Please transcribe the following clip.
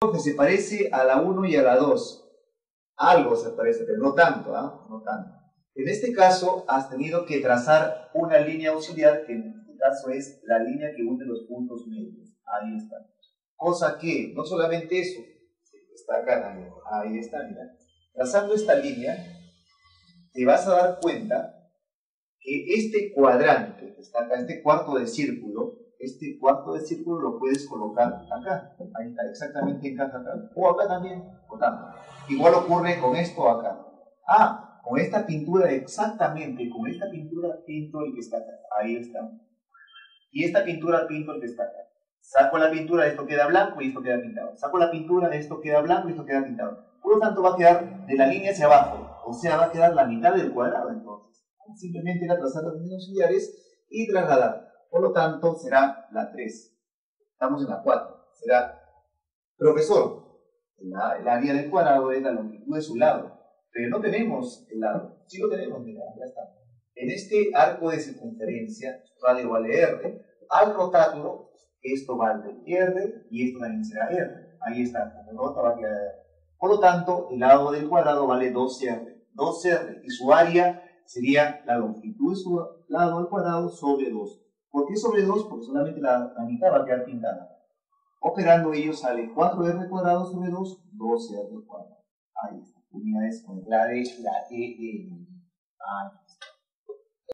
que se parece a la 1 y a la 2. Algo se parece, pero no tanto, ¿ah? No tanto. En este caso, has tenido que trazar una línea auxiliar, que en este caso es la línea que une los puntos medios. Ahí está. Cosa que, no solamente eso, está acá ahí está, mira. Trazando esta línea, te vas a dar cuenta que este cuadrante que está acá, este cuarto de círculo, este cuarto de círculo lo puedes colocar acá. Ahí está, exactamente encaja acá. O acá también, o tanto. Igual ocurre con esto acá. Ah, con esta pintura exactamente, con esta pintura pinto el que está acá. Ahí está. Y esta pintura pinto el que está acá. Saco la pintura, esto queda blanco y esto queda pintado. Saco la pintura, esto queda blanco y esto queda pintado. Por lo tanto, va a quedar de la línea hacia abajo. O sea, va a quedar la mitad del cuadrado entonces. Simplemente era trazar las líneas auxiliares y trasladar. Por lo tanto, será la 3. Estamos en la 4. Será, profesor, el área del cuadrado es la longitud de su lado. Pero no tenemos el lado. Sí lo tenemos, mira, ya está. En este arco de circunferencia, radio vale R. Al rotarlo, esto vale R y esto también será R. Ahí está, rota va a quedar. Por lo tanto, el lado del cuadrado vale 2R. 2R y su área sería la longitud de su lado al cuadrado sobre 2. ¿Por qué sobre 2? Porque solamente la, mitad va a quedar pintada. Operando ello sale 4R cuadrado sobre 2, 12R cuadrado. Ahí está. Unidades con la de la E de Ahí está.